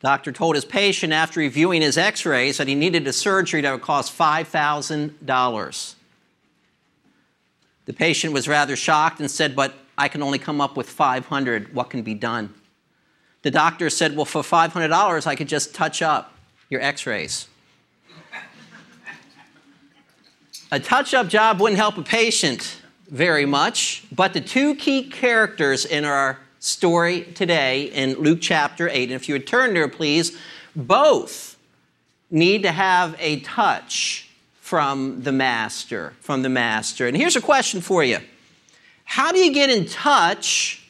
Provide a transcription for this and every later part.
Doctor told his patient after reviewing his x rays that he needed a surgery that would cost $5,000. The patient was rather shocked and said, But I can only come up with 500. What can be done? The doctor said, Well, for $500, I could just touch up your x rays. a touch up job wouldn't help a patient very much, but the two key characters in our story today in Luke chapter 8, and if you would turn there, please, both need to have a touch from the master, from the master. And here's a question for you. How do you get in touch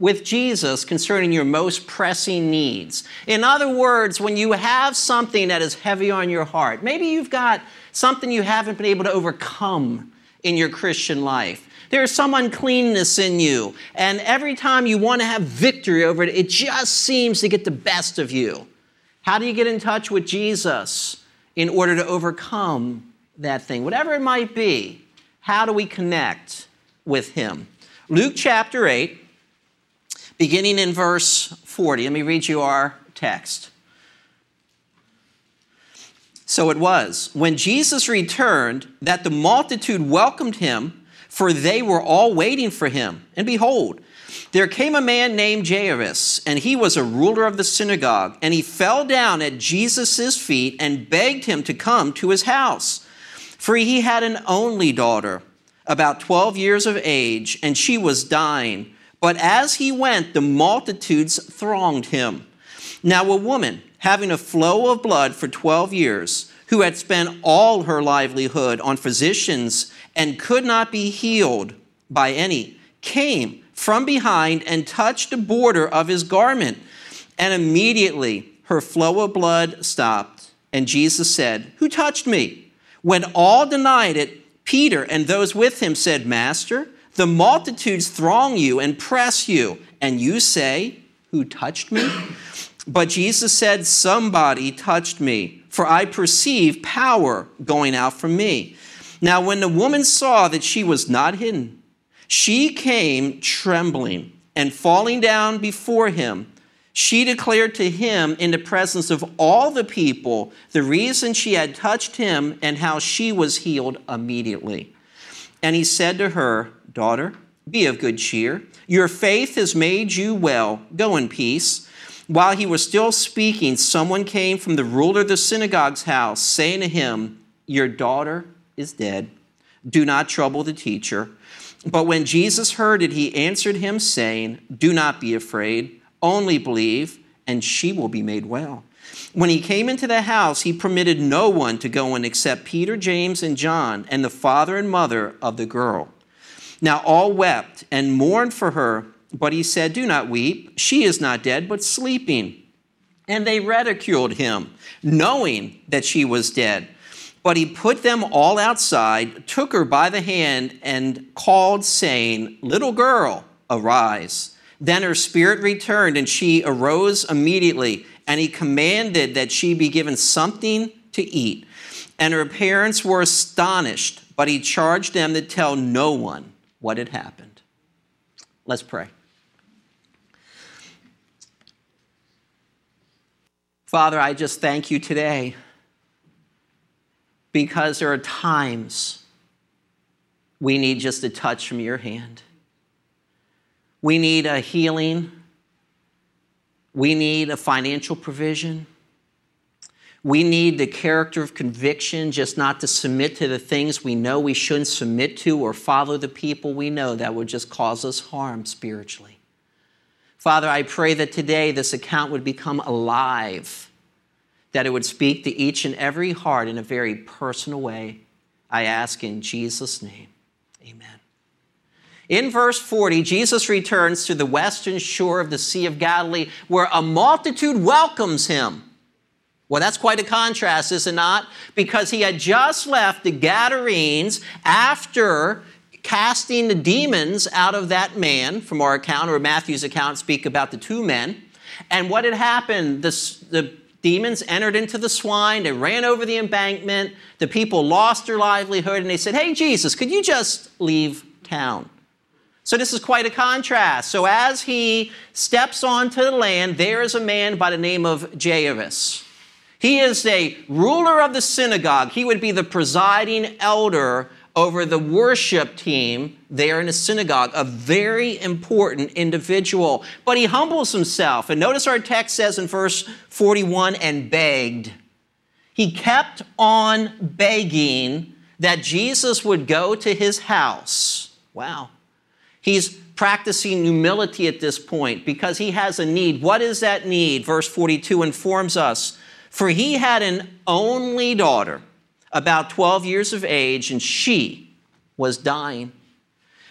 with Jesus concerning your most pressing needs? In other words, when you have something that is heavy on your heart, maybe you've got something you haven't been able to overcome in your Christian life. There's some uncleanness in you. And every time you want to have victory over it, it just seems to get the best of you. How do you get in touch with Jesus in order to overcome that thing? Whatever it might be, how do we connect with Him? Luke chapter 8, beginning in verse 40. Let me read you our text. So it was, when Jesus returned, that the multitude welcomed him for they were all waiting for him. And behold, there came a man named Jairus, and he was a ruler of the synagogue, and he fell down at Jesus' feet and begged him to come to his house. For he had an only daughter, about 12 years of age, and she was dying. But as he went, the multitudes thronged him. Now, a woman having a flow of blood for 12 years, who had spent all her livelihood on physicians and could not be healed by any, came from behind and touched the border of his garment. And immediately her flow of blood stopped. And Jesus said, Who touched me? When all denied it, Peter and those with him said, Master, the multitudes throng you and press you, and you say, Who touched me? But Jesus said, Somebody touched me, for I perceive power going out from me. Now, when the woman saw that she was not hidden, she came trembling and falling down before him. She declared to him in the presence of all the people the reason she had touched him and how she was healed immediately. And he said to her, Daughter, be of good cheer. Your faith has made you well. Go in peace. While he was still speaking, someone came from the ruler of the synagogue's house, saying to him, Your daughter is dead. Do not trouble the teacher. But when Jesus heard it, he answered him, saying, Do not be afraid, only believe, and she will be made well. When he came into the house, he permitted no one to go in except Peter, James, and John, and the father and mother of the girl. Now all wept and mourned for her, but he said, Do not weep. She is not dead, but sleeping. And they ridiculed him, knowing that she was dead. But he put them all outside, took her by the hand, and called, saying, Little girl, arise. Then her spirit returned, and she arose immediately. And he commanded that she be given something to eat. And her parents were astonished, but he charged them to tell no one what had happened. Let's pray. Father, I just thank you today because there are times we need just a touch from your hand. We need a healing. We need a financial provision. We need the character of conviction just not to submit to the things we know we shouldn't submit to or follow the people we know that would just cause us harm spiritually. Father, I pray that today this account would become alive that it would speak to each and every heart in a very personal way. I ask in Jesus' name. Amen. In verse 40, Jesus returns to the western shore of the Sea of Galilee where a multitude welcomes him. Well, that's quite a contrast, is it not? Because he had just left the Gadarenes after casting the demons out of that man, from our account, or Matthew's account speak about the two men. And what had happened? The, the Demons entered into the swine, they ran over the embankment, the people lost their livelihood, and they said, Hey, Jesus, could you just leave town? So this is quite a contrast. So as he steps onto the land, there is a man by the name of Jairus. He is a ruler of the synagogue. He would be the presiding elder over the worship team there in the synagogue, a very important individual. But he humbles himself. And notice our text says in verse 41 and begged. He kept on begging that Jesus would go to his house. Wow. He's practicing humility at this point because he has a need. What is that need? Verse 42 informs us. For he had an only daughter, about 12 years of age, and she was dying.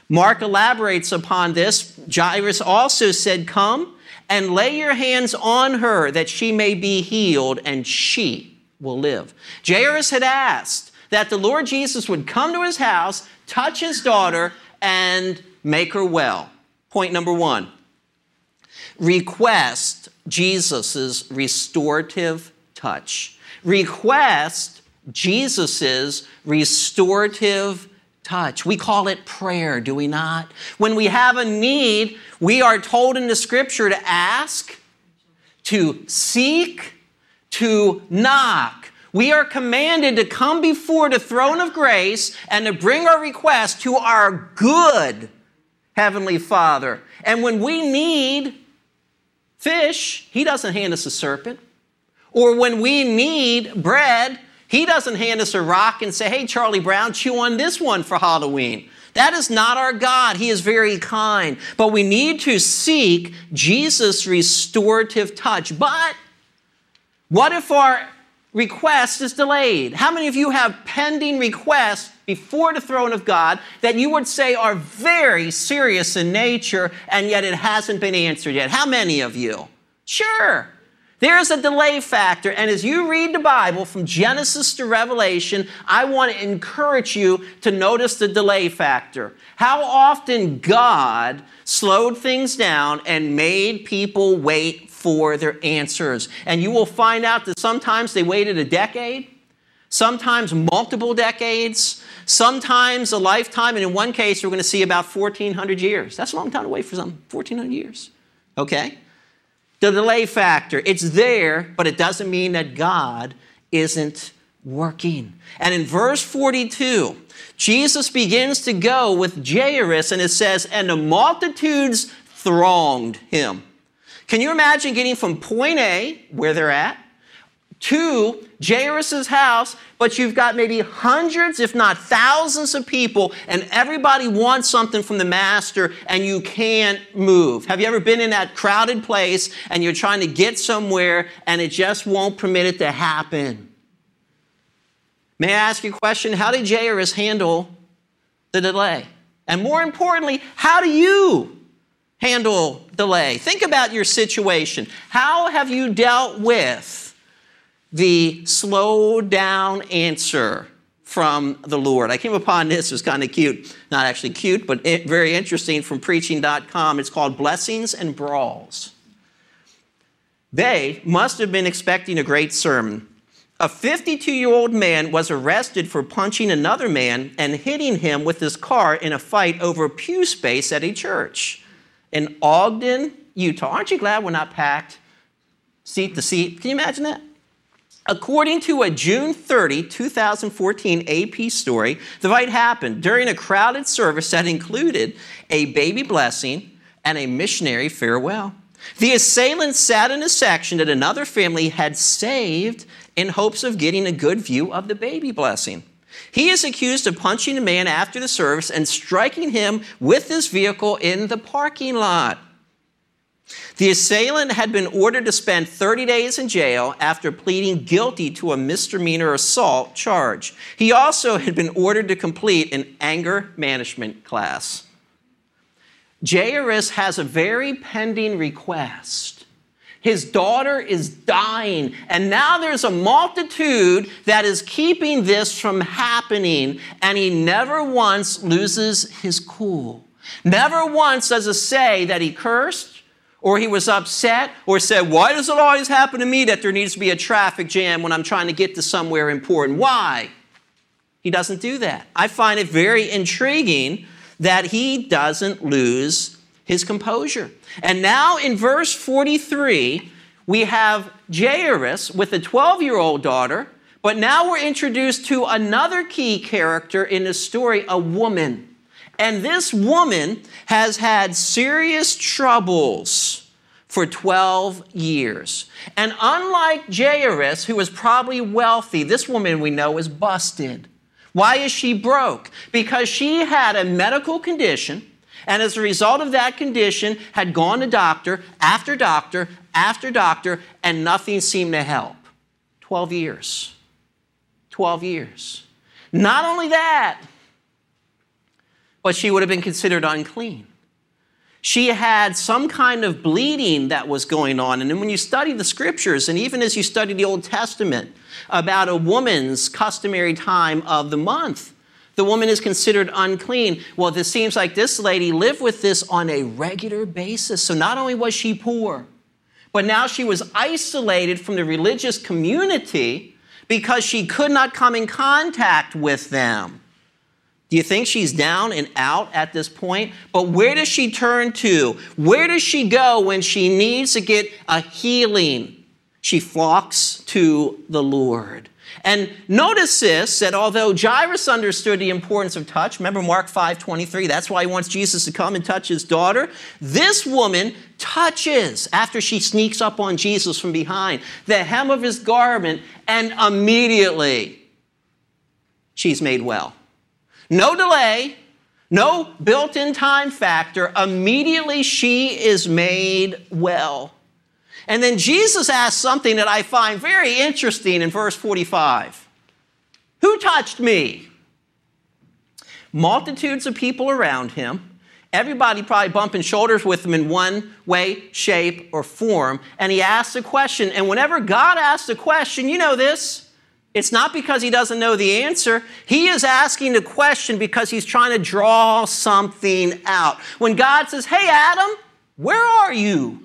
Mark elaborates upon this. Jairus also said, Come and lay your hands on her that she may be healed, and she will live. Jairus had asked that the Lord Jesus would come to his house, touch his daughter, and make her well. Point number one request Jesus' restorative touch. Request Jesus' restorative touch. We call it prayer, do we not? When we have a need, we are told in the scripture to ask, to seek, to knock. We are commanded to come before the throne of grace and to bring our request to our good Heavenly Father. And when we need fish, He doesn't hand us a serpent. Or when we need bread, He doesn't hand us a rock and say, hey, Charlie Brown, chew on this one for Halloween. That is not our God. He is very kind. But we need to seek Jesus' restorative touch. But what if our request is delayed? How many of you have pending requests before the throne of God that you would say are very serious in nature and yet it hasn't been answered yet? How many of you? Sure. There's a delay factor, and as you read the Bible from Genesis to Revelation, I want to encourage you to notice the delay factor. How often God slowed things down and made people wait for their answers. And you will find out that sometimes they waited a decade, sometimes multiple decades, sometimes a lifetime, and in one case, we're going to see about 1,400 years. That's a long time to wait for something, 1,400 years. Okay? The delay factor, it's there, but it doesn't mean that God isn't working. And in verse 42, Jesus begins to go with Jairus, and it says, And the multitudes thronged him. Can you imagine getting from point A, where they're at, to Jairus' house, but you've got maybe hundreds, if not thousands of people, and everybody wants something from the master, and you can't move. Have you ever been in that crowded place and you're trying to get somewhere and it just won't permit it to happen? May I ask you a question? How did Jairus handle the delay? And more importantly, how do you handle delay. Think about your situation. How have you dealt with the slow down answer from the Lord? I came upon this, it was kind of cute. Not actually cute, but very interesting from preaching.com. It's called Blessings and Brawls. They must have been expecting a great sermon. A 52 year old man was arrested for punching another man and hitting him with his car in a fight over pew space at a church in Ogden, Utah. Aren't you glad we're not packed seat to seat? Can you imagine that? According to a June 30, 2014 AP story, the fight happened during a crowded service that included a baby blessing and a missionary farewell. The assailant sat in a section that another family had saved in hopes of getting a good view of the baby blessing. He is accused of punching a man after the service and striking him with his vehicle in the parking lot. The assailant had been ordered to spend 30 days in jail after pleading guilty to a misdemeanor assault charge. He also had been ordered to complete an anger management class. Jairus has a very pending request his daughter is dying. And now there's a multitude that is keeping this from happening. And he never once loses his cool. Never once does it say that he cursed or he was upset or said, Why does it always happen to me that there needs to be a traffic jam when I'm trying to get to somewhere important? Why? He doesn't do that. I find it very intriguing that he doesn't lose his composure. And now in verse 43, we have Jairus with a 12 year old daughter, but now we're introduced to another key character in the story, a woman. And this woman has had serious troubles for 12 years. And unlike Jairus, who was probably wealthy, this woman we know is busted. Why is she broke? Because she had a medical condition, and as a result of that condition, had gone to doctor after doctor after doctor, and nothing seemed to help. 12 years. 12 years. Not only that, but she would have been considered unclean. She had some kind of bleeding that was going on. And then when you study the scriptures, and even as you study the Old Testament about a woman's customary time of the month, the woman is considered unclean. Well, this seems like this lady lived with this on a regular basis. So not only was she poor, but now she was isolated from the religious community because she could not come in contact with them. Do you think she's down and out at this point? But where does she turn to? Where does she go when she needs to get a healing? She flocks to the Lord. And notice this that although Jairus understood the importance of touch, remember Mark 5 23, that's why he wants Jesus to come and touch his daughter. This woman touches after she sneaks up on Jesus from behind the hem of his garment, and immediately she's made well. No delay, no built in time factor. Immediately she is made well. And then Jesus asks something that I find very interesting in verse 45 Who touched me? Multitudes of people around him. Everybody probably bumping shoulders with him in one way, shape, or form. And he asks a question. And whenever God asks a question, you know this it's not because he doesn't know the answer. He is asking the question because he's trying to draw something out. When God says, Hey, Adam, where are you?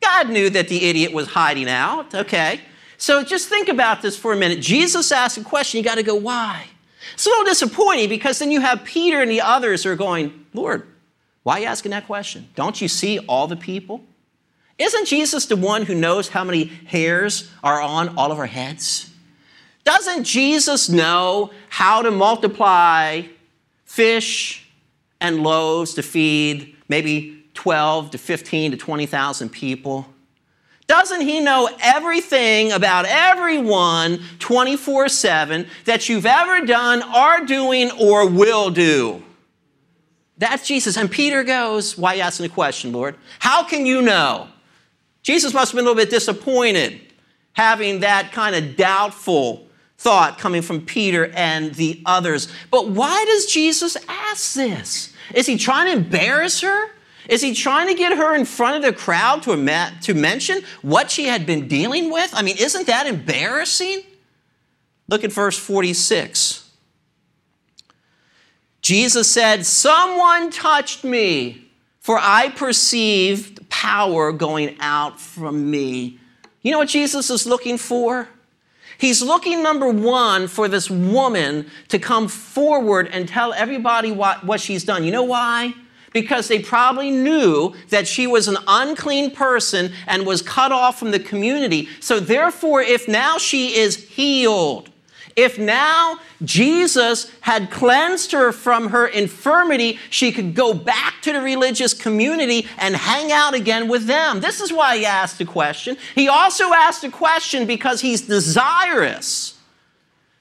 God knew that the idiot was hiding out, okay? So just think about this for a minute. Jesus asked a question, you got to go, Why? It's a little disappointing because then you have Peter and the others who are going, Lord, why are you asking that question? Don't you see all the people? Isn't Jesus the one who knows how many hairs are on all of our heads? Doesn't Jesus know how to multiply fish and loaves to feed maybe 12 to 15 to 20,000 people? Doesn't he know everything about everyone 24 7 that you've ever done, are doing, or will do? That's Jesus. And Peter goes, Why are you asking the question, Lord? How can you know? Jesus must have been a little bit disappointed having that kind of doubtful thought coming from Peter and the others. But why does Jesus ask this? Is he trying to embarrass her? Is he trying to get her in front of the crowd to, to mention what she had been dealing with? I mean, isn't that embarrassing? Look at verse 46. Jesus said, Someone touched me, for I perceived power going out from me. You know what Jesus is looking for? He's looking, number one, for this woman to come forward and tell everybody what, what she's done. You know why? Because they probably knew that she was an unclean person and was cut off from the community. So, therefore, if now she is healed, if now Jesus had cleansed her from her infirmity, she could go back to the religious community and hang out again with them. This is why he asked a question. He also asked a question because he's desirous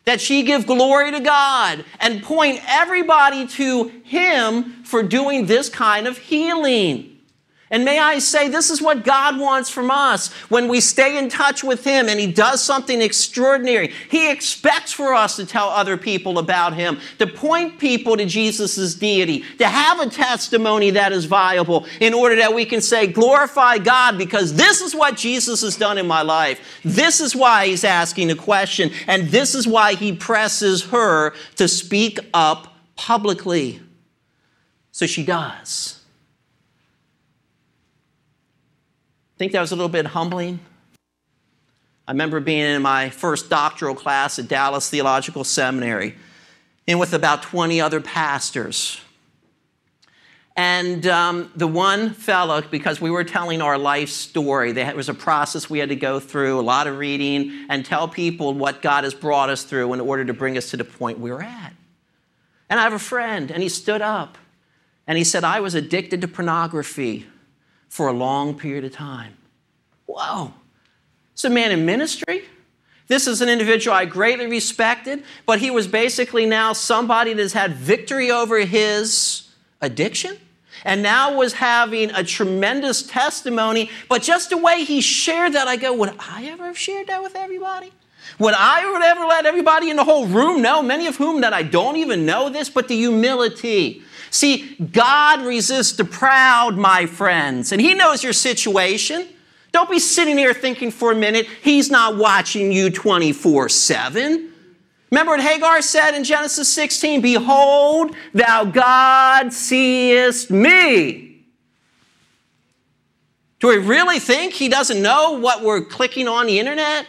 that she give glory to God and point everybody to him for doing this kind of healing. And may I say, this is what God wants from us when we stay in touch with Him and He does something extraordinary. He expects for us to tell other people about Him, to point people to Jesus' deity, to have a testimony that is viable in order that we can say, glorify God because this is what Jesus has done in my life. This is why He's asking a question, and this is why He presses her to speak up publicly. So she does. Think that was a little bit humbling. I remember being in my first doctoral class at Dallas Theological Seminary and with about 20 other pastors. And um, the one fellow, because we were telling our life story, there was a process we had to go through, a lot of reading, and tell people what God has brought us through in order to bring us to the point we we're at. And I have a friend, and he stood up and he said, I was addicted to pornography for a long period of time. Whoa. It's a man in ministry. This is an individual I greatly respected, but he was basically now somebody that's had victory over his addiction and now was having a tremendous testimony. But just the way he shared that, I go, would I ever have shared that with everybody? Would I ever let everybody in the whole room know, many of whom that I don't even know this, but the humility. See, God resists the proud, my friends, and He knows your situation. Don't be sitting here thinking for a minute, He's not watching you 24 7. Remember what Hagar said in Genesis 16 Behold, thou God seest me. Do we really think he doesn't know what we're clicking on the internet?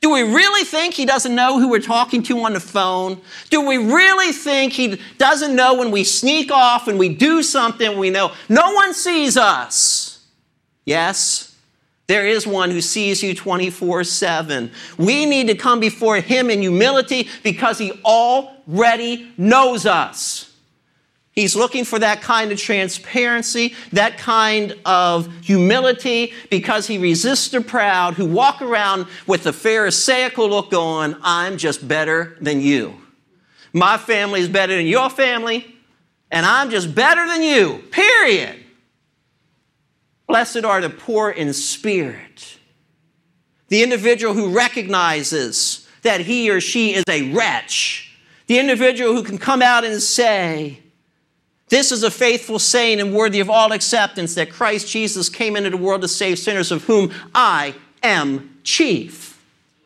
Do we really think he doesn't know who we're talking to on the phone? Do we really think he doesn't know when we sneak off and we do something we know no one sees us? Yes. There is one who sees you 24 7. We need to come before him in humility because he already knows us. He's looking for that kind of transparency, that kind of humility, because he resists the proud who walk around with the Pharisaical look on, I'm just better than you. My family is better than your family, and I'm just better than you, period. Blessed are the poor in spirit. The individual who recognizes that he or she is a wretch. The individual who can come out and say, This is a faithful saying and worthy of all acceptance that Christ Jesus came into the world to save sinners, of whom I am chief.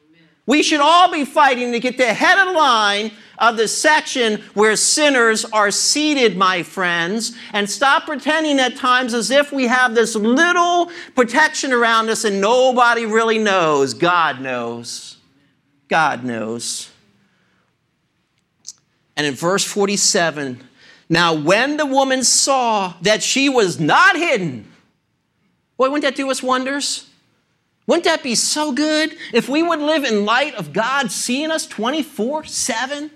Amen. We should all be fighting to get the head of the line of the section where sinners are seated, my friends, and stop pretending at times as if we have this little protection around us and nobody really knows. God knows. God knows. And in verse 47, now when the woman saw that she was not hidden, boy, wouldn't that do us wonders? Wouldn't that be so good if we would live in light of God seeing us 24 7?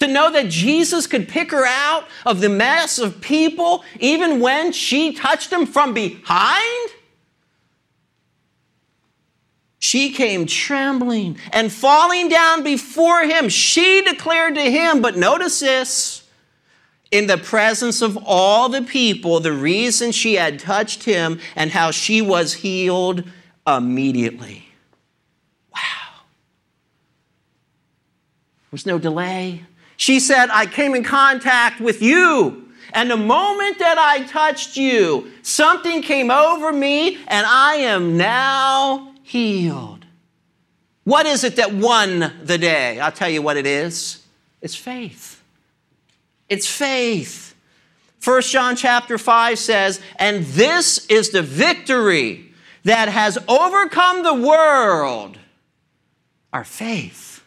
To know that Jesus could pick her out of the mass of people even when she touched him from behind? She came trembling and falling down before him. She declared to him, but notice this in the presence of all the people, the reason she had touched him and how she was healed immediately. Wow. There was no delay. She said, I came in contact with you. And the moment that I touched you, something came over me, and I am now healed. What is it that won the day? I'll tell you what it is it's faith. It's faith. 1 John chapter 5 says, And this is the victory that has overcome the world, our faith.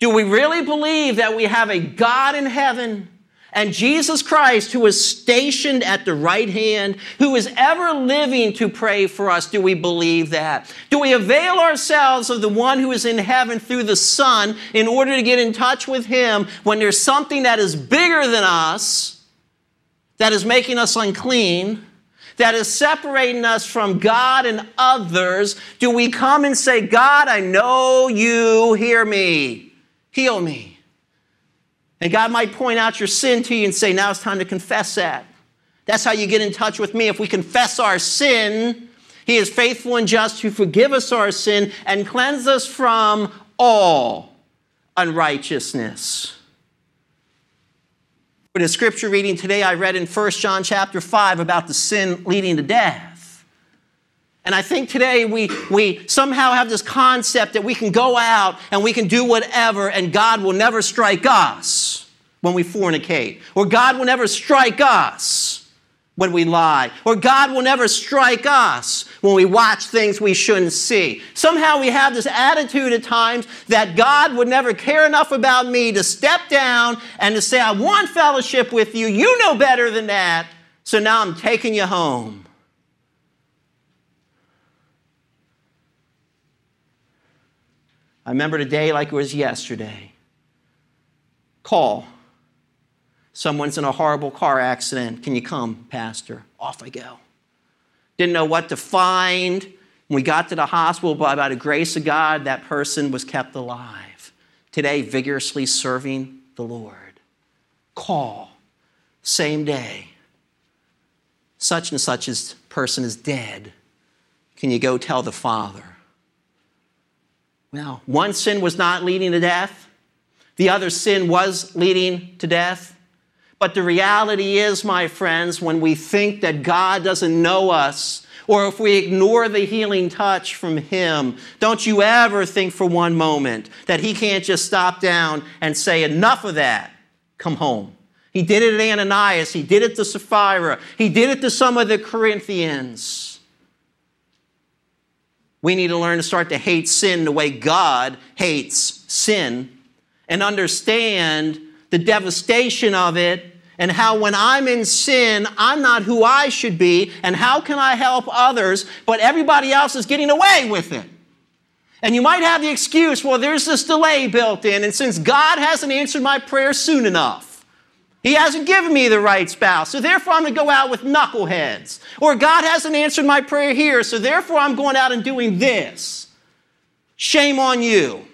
Do we really believe that we have a God in heaven and Jesus Christ who is stationed at the right hand, who is ever living to pray for us? Do we believe that? Do we avail ourselves of the one who is in heaven through the Son in order to get in touch with him when there's something that is bigger than us, that is making us unclean? that is separating us from God and others, do we come and say, God, I know you hear me. Heal me. And God might point out your sin to you and say, now it's time to confess that. That's how you get in touch with me. If we confess our sin, He is faithful and just to forgive us our sin and cleanse us from all unrighteousness. For the scripture reading today, I read in 1 John chapter 5 about the sin leading to death. And I think today we, we somehow have this concept that we can go out and we can do whatever and God will never strike us when we fornicate, or God will never strike us when we lie, or God will never strike us when we watch things we shouldn't see. Somehow we have this attitude at times that God would never care enough about me to step down and to say, I want fellowship with you. You know better than that. So now I'm taking you home. I remember today like it was yesterday. Call. Someone's in a horrible car accident. Can you come, Pastor? Off I go. Didn't know what to find. When we got to the hospital, by by the grace of God, that person was kept alive. Today, vigorously serving the Lord. Call. Same day. Such and such person is dead. Can you go tell the Father? Well, one sin was not leading to death, the other sin was leading to death. But the reality is, my friends, when we think that God doesn't know us, or if we ignore the healing touch from Him, don't you ever think for one moment that He can't just stop down and say, Enough of that, come home. He did it to Ananias, He did it to Sapphira, He did it to some of the Corinthians. We need to learn to start to hate sin the way God hates sin and understand the devastation of it and how when I'm in sin, I'm not who I should be, and how can I help others, but everybody else is getting away with it. And you might have the excuse, well, there's this delay built in, and since God hasn't answered my prayer soon enough, he hasn't given me the right spouse, so therefore I'm going to go out with knuckleheads. Or God hasn't answered my prayer here, so therefore I'm going out and doing this. Shame on you.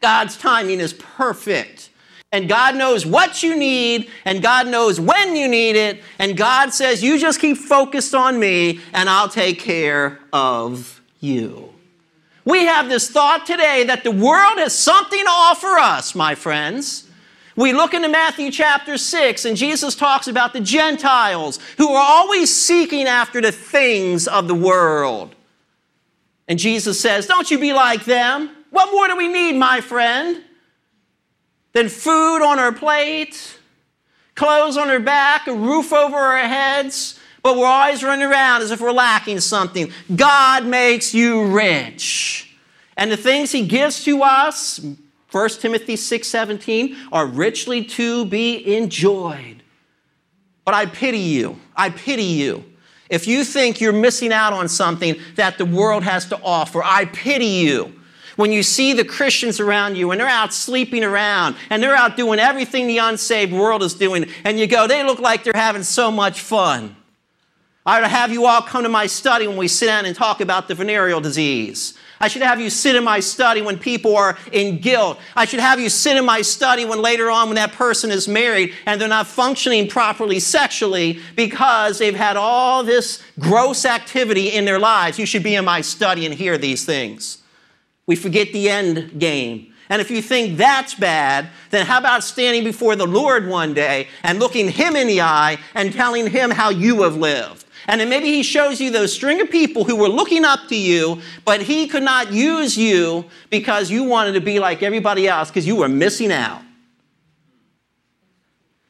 God's timing is perfect. And God knows what you need, and God knows when you need it, and God says, You just keep focused on me, and I'll take care of you. We have this thought today that the world has something to offer us, my friends. We look into Matthew chapter 6, and Jesus talks about the Gentiles who are always seeking after the things of the world. And Jesus says, Don't you be like them. What more do we need, my friend, than food on our plate, clothes on our back, a roof over our heads? But we're always running around as if we're lacking something. God makes you rich. And the things He gives to us, 1 Timothy 6:17 are richly to be enjoyed. But I pity you. I pity you. If you think you're missing out on something that the world has to offer, I pity you. When you see the Christians around you and they're out sleeping around and they're out doing everything the unsaved world is doing, and you go, they look like they're having so much fun. I would have you all come to my study when we sit down and talk about the venereal disease. I should have you sit in my study when people are in guilt. I should have you sit in my study when later on, when that person is married and they're not functioning properly sexually because they've had all this gross activity in their lives. You should be in my study and hear these things. We forget the end game. And if you think that's bad, then how about standing before the Lord one day and looking Him in the eye and telling Him how you have lived? And then maybe he shows you those string of people who were looking up to you, but he could not use you because you wanted to be like everybody else because you were missing out.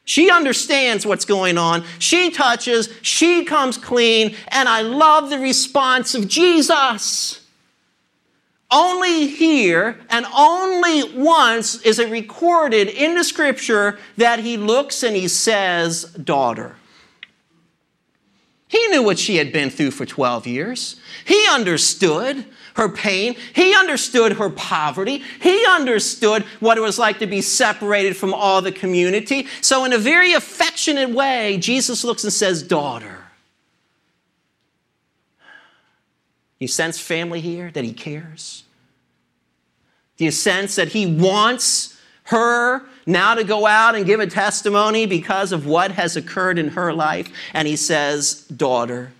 She understands what's going on. She touches, she comes clean, and I love the response of Jesus. Only here and only once is it recorded in the scripture that he looks and he says, Daughter. He knew what she had been through for 12 years. He understood her pain. He understood her poverty. He understood what it was like to be separated from all the community. So, in a very affectionate way, Jesus looks and says, Daughter. You sense family here, that he cares? Do you sense that he wants her now to go out and give a testimony because of what has occurred in her life. And he says, Daughter,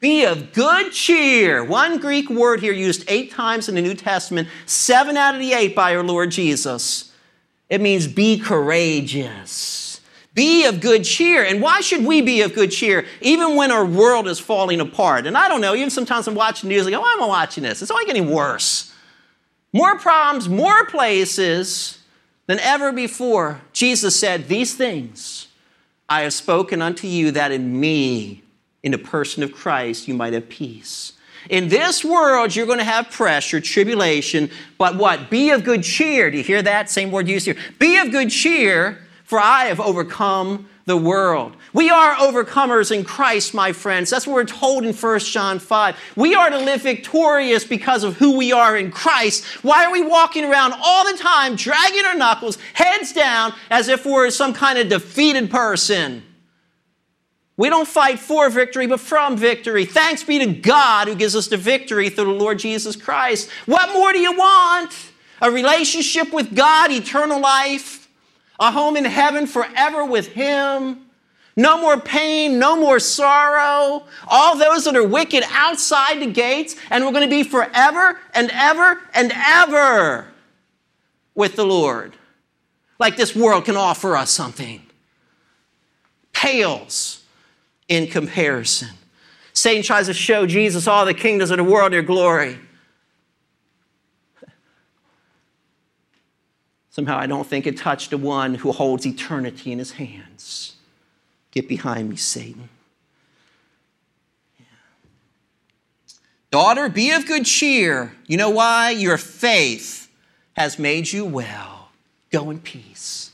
be of good cheer. One Greek word here used eight times in the New Testament, seven out of the eight by our Lord Jesus. It means be courageous. Be of good cheer. And why should we be of good cheer even when our world is falling apart? And I don't know, even sometimes I'm watching news, like, oh, I'm watching this. It's only getting worse. More problems, more places than ever before, Jesus said, These things I have spoken unto you, that in me, in the person of Christ, you might have peace. In this world, you're going to have pressure, tribulation, but what? Be of good cheer. Do you hear that? Same word used here. Be of good cheer, for I have overcome the world. We are overcomers in Christ, my friends. That's what we're told in 1 John 5. We are to live victorious because of who we are in Christ. Why are we walking around all the time, dragging our knuckles, heads down, as if we're some kind of defeated person? We don't fight for victory, but from victory. Thanks be to God who gives us the victory through the Lord Jesus Christ. What more do you want? A relationship with God, eternal life a home in heaven forever with Him. No more pain, no more sorrow. All those that are wicked outside the gates, and we're going to be forever and ever and ever with the Lord. Like this world can offer us something. Pales in comparison. Satan tries to show Jesus all the kingdoms of the world their glory. Somehow I don't think it touched the one who holds eternity in his hands. Get behind me, Satan. Yeah. Daughter, be of good cheer. You know why? Your faith has made you well. Go in peace.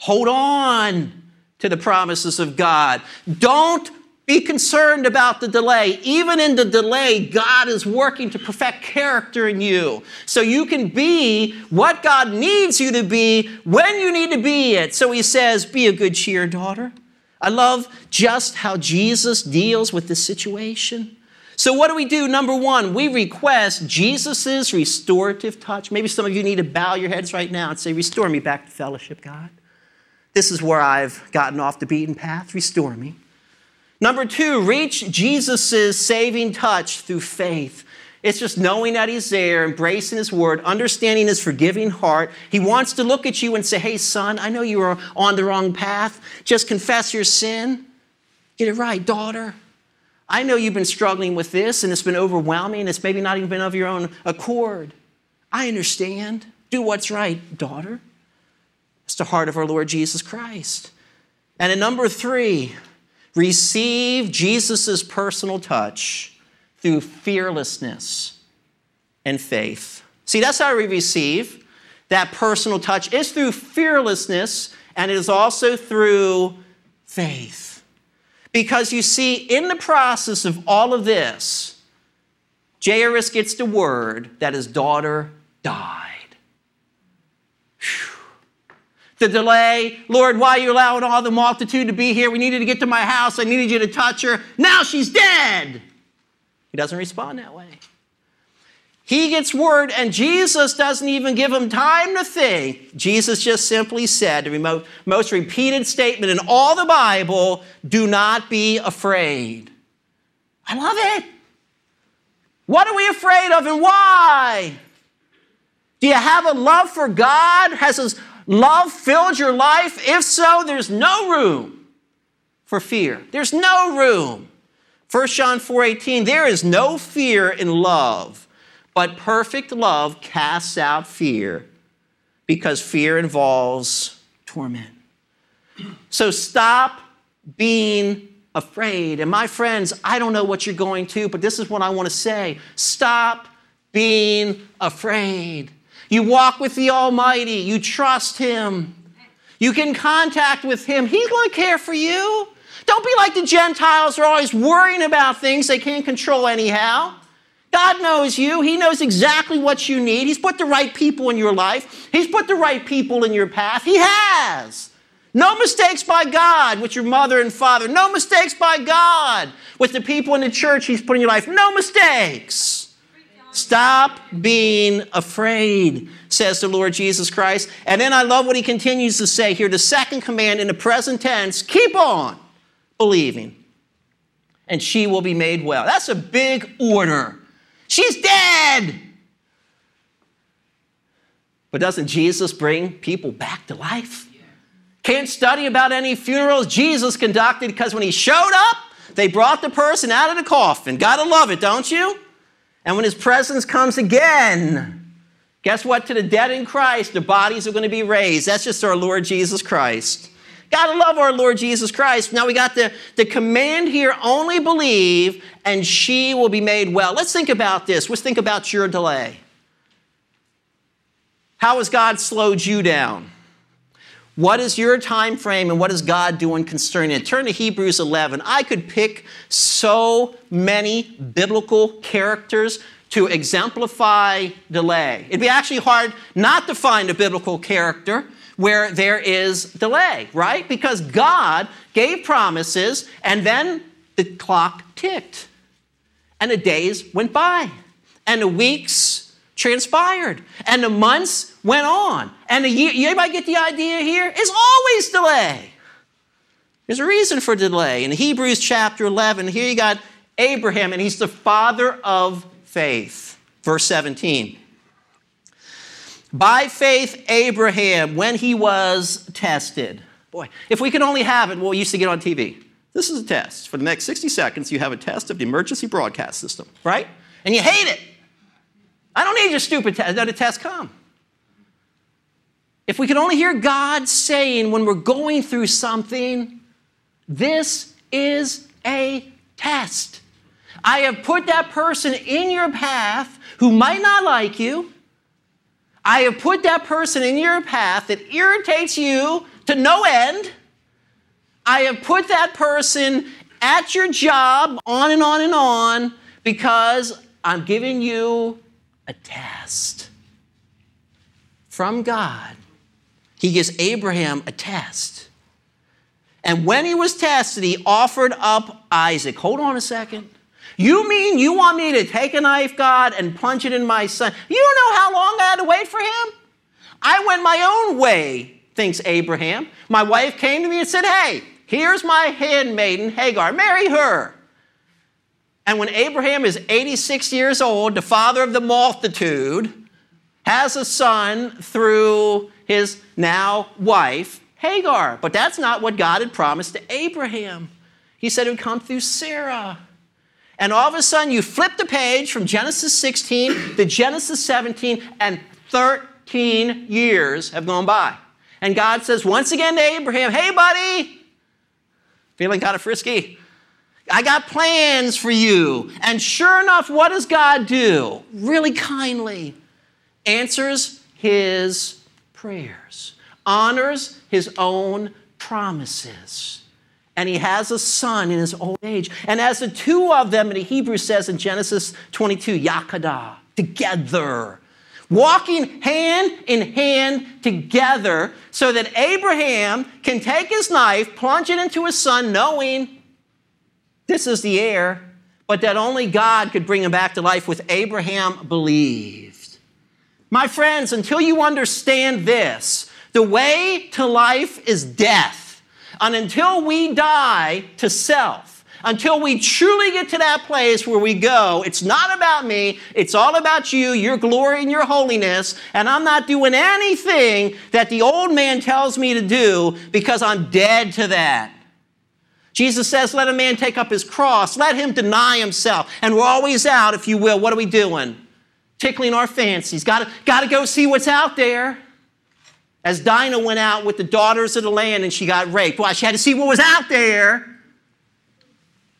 Hold on to the promises of God. Don't be concerned about the delay. Even in the delay, God is working to perfect character in you. So you can be what God needs you to be when you need to be it. So he says, Be a good cheer, daughter. I love just how Jesus deals with this situation. So, what do we do? Number one, we request Jesus' restorative touch. Maybe some of you need to bow your heads right now and say, Restore me back to fellowship, God. This is where I've gotten off the beaten path. Restore me. Number two, reach Jesus' saving touch through faith. It's just knowing that He's there, embracing His word, understanding His forgiving heart. He wants to look at you and say, Hey, son, I know you are on the wrong path. Just confess your sin. Get it right, daughter. I know you've been struggling with this and it's been overwhelming. It's maybe not even been of your own accord. I understand. Do what's right, daughter. It's the heart of our Lord Jesus Christ. And in number three, receive Jesus' personal touch through fearlessness and faith. See, that's how we receive that personal touch. It's through fearlessness and it is also through faith. Because you see, in the process of all of this, Jairus gets the word that his daughter died. The delay. Lord, why are you allowing all the multitude to be here? We needed to get to my house. I needed you to touch her. Now she's dead. He doesn't respond that way. He gets word, and Jesus doesn't even give him time to think. Jesus just simply said, the most repeated statement in all the Bible do not be afraid. I love it. What are we afraid of and why? Do you have a love for God? Has his love filled your life? If so, there's no room for fear. There's no room. 1 John 4:18 There is no fear in love, but perfect love casts out fear because fear involves torment. So stop being afraid. And my friends, I don't know what you're going to, but this is what I want to say. Stop being afraid. You walk with the Almighty, you trust Him, you can contact with Him. He's going to care for you. Don't be like the Gentiles who are always worrying about things they can't control anyhow. God knows you. He knows exactly what you need. He's put the right people in your life. He's put the right people in your path. He has. No mistakes by God with your mother and father. No mistakes by God with the people in the church He's put in your life. No mistakes. Stop being afraid, says the Lord Jesus Christ. And then I love what he continues to say here the second command in the present tense keep on believing, and she will be made well. That's a big order. She's dead. But doesn't Jesus bring people back to life? Can't study about any funerals Jesus conducted because when he showed up, they brought the person out of the coffin. Gotta love it, don't you? And when his presence comes again, guess what? To the dead in Christ, their bodies are going to be raised. That's just our Lord Jesus Christ. Gotta love our Lord Jesus Christ. Now we got the, the command here only believe, and she will be made well. Let's think about this. Let's think about your delay. How has God slowed you down? What is your time frame and what is God doing concerning it? Turn to Hebrews 11. I could pick so many biblical characters to exemplify delay. It'd be actually hard not to find a biblical character where there is delay, right? Because God gave promises and then the clock ticked and the days went by and the weeks transpired and the months went on and the year. You Anybody get the idea here? It's always delay. There's a reason for delay. In Hebrews chapter 11, here you got Abraham, and he's the father of faith. Verse 17. By faith, Abraham, when he was tested. Boy, if we could only have it, we used to get on TV. This is a test. For the next 60 seconds, you have a test of the emergency broadcast system, right? And you hate it. I don't need your stupid test. Let a test come. If we could only hear God saying when we're going through something, this is a test. I have put that person in your path who might not like you. I have put that person in your path that irritates you to no end. I have put that person at your job, on and on and on, because I'm giving you a test from God. He gives Abraham a test. And when he was tested, he offered up Isaac. Hold on a second. You mean you want me to take a knife, God, and plunge it in my son? You don't know how long I had to wait for him? I went my own way, thinks Abraham. My wife came to me and said, Hey, here's my handmaiden, Hagar, marry her. And when Abraham is 86 years old, the father of the multitude, has a son through his now wife, Hagar. But that's not what God had promised to Abraham. He said it would come through Sarah. And all of a sudden, you flip the page from Genesis 16 to Genesis 17, and 13 years have gone by. And God says once again to Abraham, Hey, buddy, feeling kind of frisky. I got plans for you. And sure enough, what does God do? Really kindly answers his prayers, honors his own promises and he has a son in his old age. And as the two of them, in the Hebrew says in Genesis 22, Yakada, together, walking hand in hand together, so that Abraham can take his knife, plunge it into his son, knowing this is the heir, but that only God could bring him back to life, with Abraham believed. My friends, until you understand this, the way to life is death. And until we die to self, until we truly get to that place where we go, it's not about me, it's all about you, your glory and your holiness, and I'm not doing anything that the old man tells me to do because I'm dead to that. Jesus says, Let a man take up his cross, let him deny himself. And we're always out, if you will. What are we doing? Tickling our fancies. Got to gotta go see what's out there as Dinah went out with the daughters of the land and she got raped. Why? She had to see what was out there.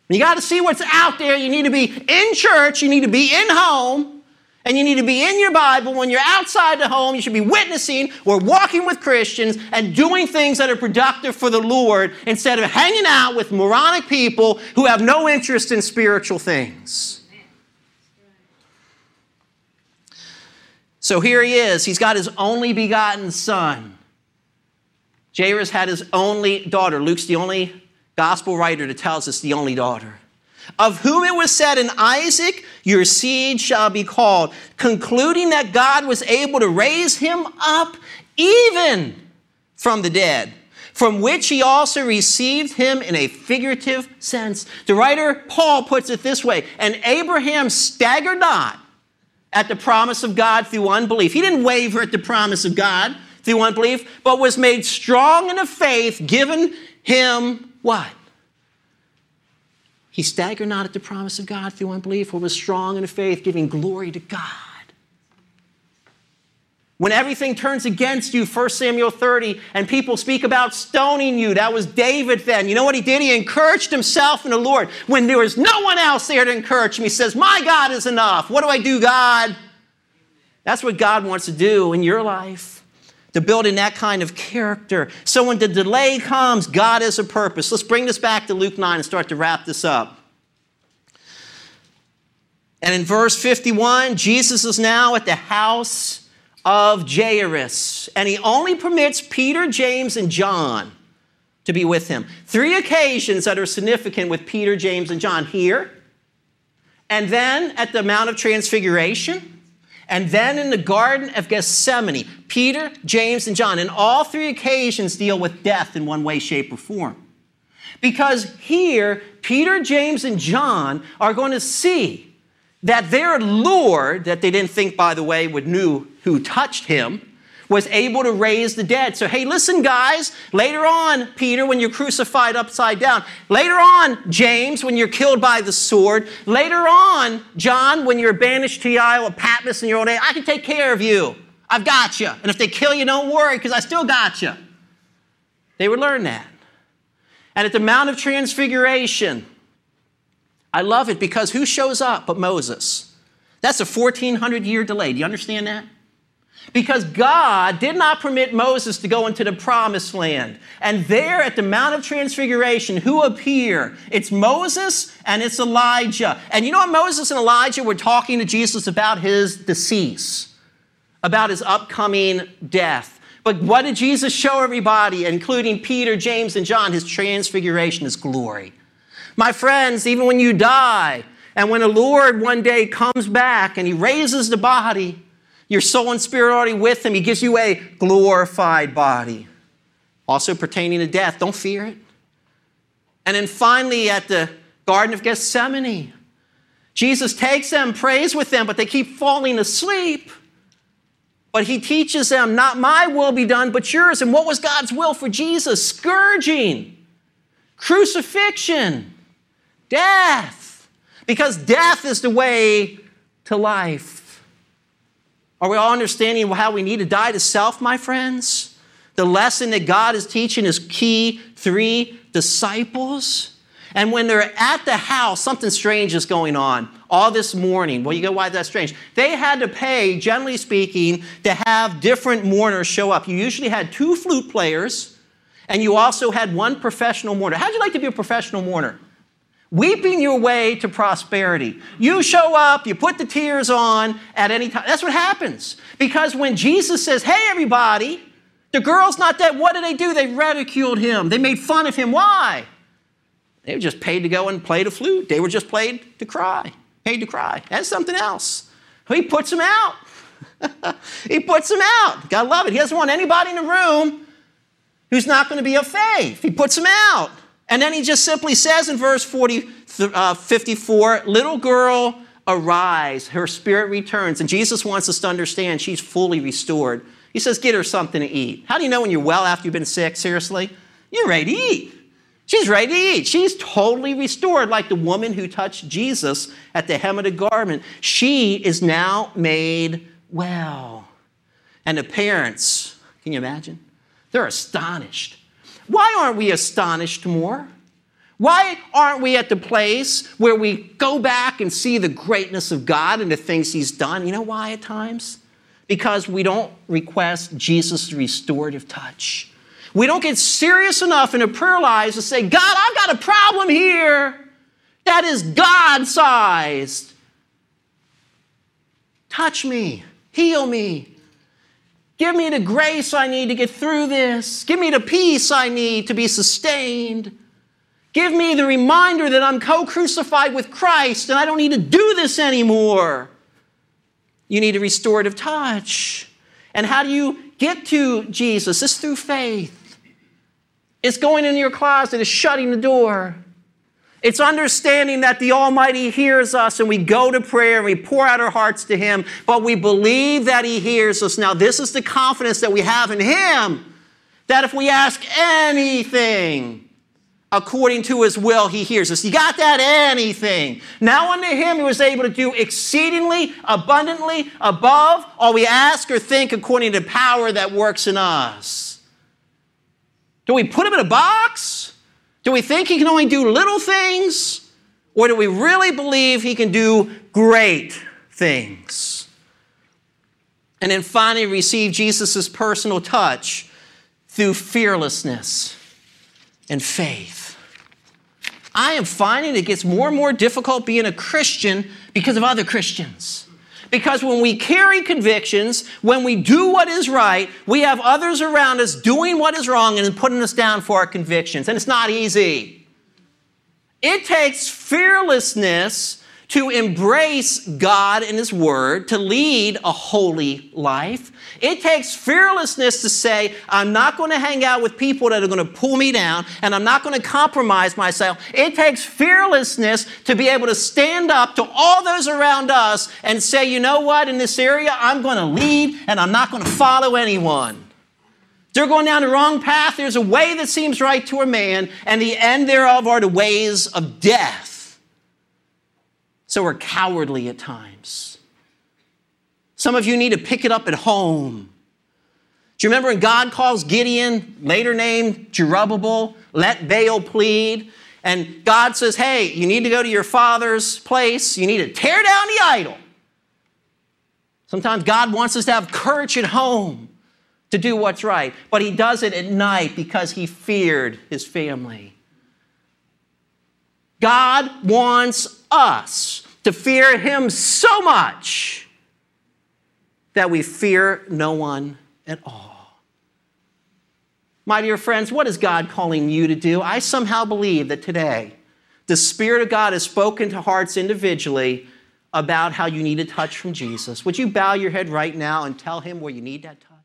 You got to see what's out there. You need to be in church, you need to be in home, and you need to be in your Bible. When you're outside the home, you should be witnessing or walking with Christians and doing things that are productive for the Lord instead of hanging out with moronic people who have no interest in spiritual things. So here he is. He's got his only begotten son. Jairus had his only daughter. Luke's the only gospel writer that tells us the only daughter. Of whom it was said in Isaac, your seed shall be called, concluding that God was able to raise him up even from the dead, from which he also received him in a figurative sense. The writer Paul puts it this way And Abraham staggered not at the promise of God through unbelief. He didn't waver at the promise of God through unbelief, but was made strong in the faith given him what? He staggered not at the promise of God through unbelief, or was strong in faith, giving glory to God. When everything turns against you, 1 Samuel 30, and people speak about stoning you, that was David then. You know what he did? He encouraged himself in the Lord. When there was no one else there to encourage him, he says, My God is enough. What do I do, God? That's what God wants to do in your life. To building that kind of character. So when the delay comes, God has a purpose. Let's bring this back to Luke 9 and start to wrap this up. And in verse 51, Jesus is now at the house of Jairus, and he only permits Peter, James, and John to be with him. Three occasions that are significant with Peter, James, and John here, and then at the Mount of Transfiguration, and then in the Garden of Gethsemane. Peter, James, and John, in all three occasions deal with death in one way, shape, or form. Because here, Peter, James, and John are going to see that their Lord, that they didn't think, by the way, would knew who touched him, was able to raise the dead. So, hey, listen, guys, later on, Peter, when you're crucified upside down, later on, James, when you're killed by the sword, later on, John, when you're banished to the Isle of Patmos in your old age, I can take care of you. I've got you. And if they kill you, don't worry, because I still got you. They would learn that. And at the Mount of Transfiguration, I love it because who shows up but Moses? That's a 1400 year delay. Do you understand that? Because God did not permit Moses to go into the promised land. And there at the Mount of Transfiguration, who appear? It's Moses and it's Elijah. And you know what Moses and Elijah were talking to Jesus about his decease, about his upcoming death. But what did Jesus show everybody, including Peter, James, and John? His transfiguration, his glory. My friends, even when you die, and when the Lord one day comes back and he raises the body, your soul and spirit already with him. He gives you a glorified body. Also pertaining to death, don't fear it. And then finally, at the Garden of Gethsemane, Jesus takes them, prays with them, but they keep falling asleep. But he teaches them, Not my will be done, but yours. And what was God's will for Jesus? Scourging, crucifixion death. Because death is the way to life. Are we all understanding how we need to die to self, my friends? The lesson that God is teaching is key three disciples. And when they're at the house, something strange is going on all this morning. Well, you go, why that's strange? They had to pay, generally speaking, to have different mourners show up. You usually had two flute players, and you also had one professional mourner. How'd you like to be a professional mourner? Weeping your way to prosperity. You show up, you put the tears on at any time. That's what happens. Because when Jesus says, Hey, everybody, the girl's not dead, what did they do? They ridiculed him, they made fun of him. Why? They were just paid to go and play the flute, they were just paid to cry, paid to cry. That's something else. He puts them out. he puts them out. Gotta love it. He doesn't want anybody in the room who's not going to be of faith. He puts them out. And then he just simply says in verse 40, uh, 54, little girl, arise. Her spirit returns. And Jesus wants us to understand she's fully restored. He says, get her something to eat. How do you know when you're well after you've been sick? Seriously? You're ready to eat. She's ready to eat. She's totally restored, like the woman who touched Jesus at the hem of the garment. She is now made well. And the parents, can you imagine? They're astonished. Why aren't we astonished more? Why aren't we at the place where we go back and see the greatness of God and the things He's done? You know why at times? Because we don't request Jesus' restorative touch. We don't get serious enough in our prayer lives to say, God, I've got a problem here that is God sized. Touch me, heal me, Give me the grace I need to get through this. Give me the peace I need to be sustained. Give me the reminder that I'm co crucified with Christ and I don't need to do this anymore. You need a restorative touch. And how do you get to Jesus? It's through faith. It's going in your closet, it's shutting the door. It's understanding that the Almighty hears us and we go to prayer and we pour out our hearts to Him, but we believe that He hears us. Now, this is the confidence that we have in Him that if we ask anything according to His will, He hears us. You got that? Anything. Now, unto Him who is able to do exceedingly, abundantly, above all we ask or think according to power that works in us. Do we put Him in a box? Do we think he can only do little things? Or do we really believe he can do great things? And then finally receive Jesus' personal touch through fearlessness and faith. I am finding it gets more and more difficult being a Christian because of other Christians. Because when we carry convictions, when we do what is right, we have others around us doing what is wrong and putting us down for our convictions. And it's not easy. It takes fearlessness to embrace God and His Word, to lead a holy life. It takes fearlessness to say, I'm not going to hang out with people that are going to pull me down, and I'm not going to compromise myself. It takes fearlessness to be able to stand up to all those around us and say, you know what, in this area, I'm going to lead, and I'm not going to follow anyone. They're going down the wrong path. There's a way that seems right to a man, and the end thereof are the ways of death. So we're cowardly at times. Some of you need to pick it up at home. Do you remember when God calls Gideon, later named Jerubbaal, let Baal plead? And God says, hey, you need to go to your father's place. You need to tear down the idol. Sometimes God wants us to have courage at home to do what's right, but he does it at night because he feared his family. God wants us to fear Him so much that we fear no one at all. My dear friends, what is God calling you to do? I somehow believe that today the Spirit of God has spoken to hearts individually about how you need a touch from Jesus. Would you bow your head right now and tell Him where you need that touch?